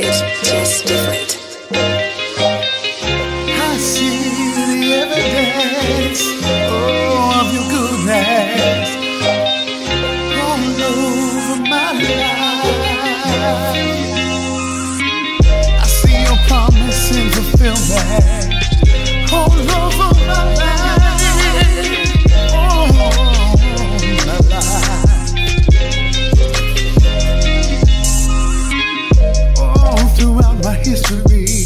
It's just different. My history,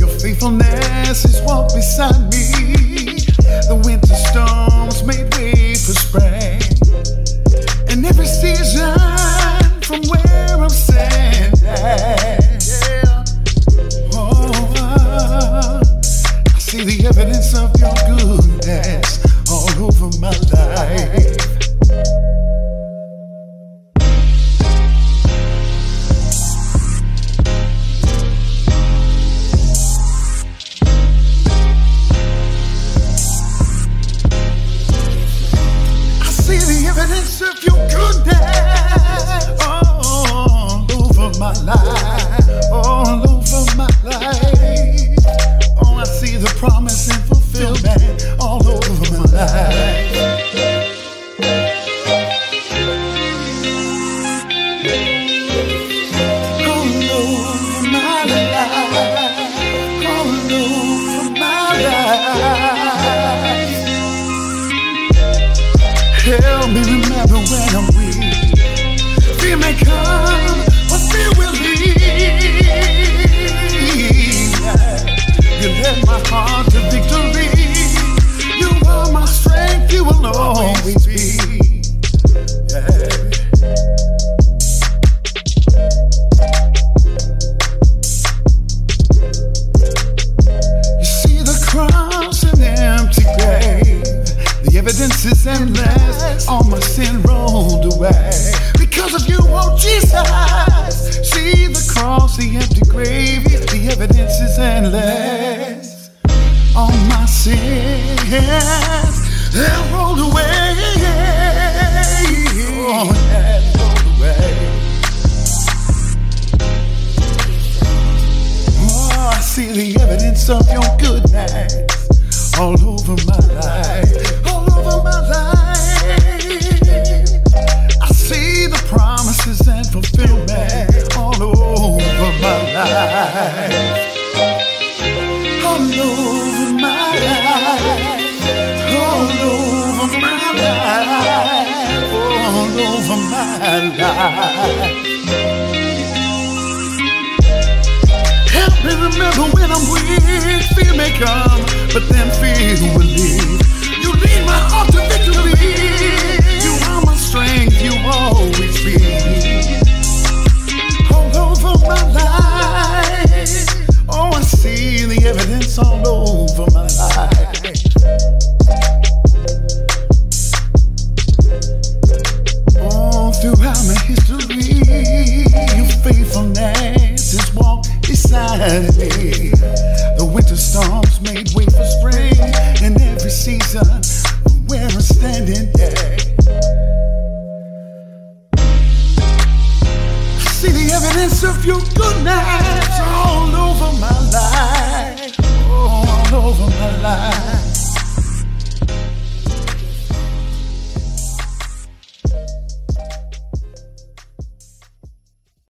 your faithfulness is walked beside me. The winter storms all over my life. Oh, I see the promise and fulfillment all over my life. All over my life, all over my life. Help me remember when I'm weak. Fear may come, but fear will leave. You led my heart to victory. You are my strength, you will always be. You see the cross and empty grave. The evidence is endless. All my sin rolled away. Because of you, oh Jesus. See the cross, the empty grave. The evidence is endless. All my sins have rolled away. Oh, have rolled away. Oh, I see the evidence of your goodness all over my life, all over my life. Help me remember when I'm weak. Fear may come, but then fear will leave. Beside. The winter storms made way for spring, and every season where I'm standing. I see the evidence of your goodness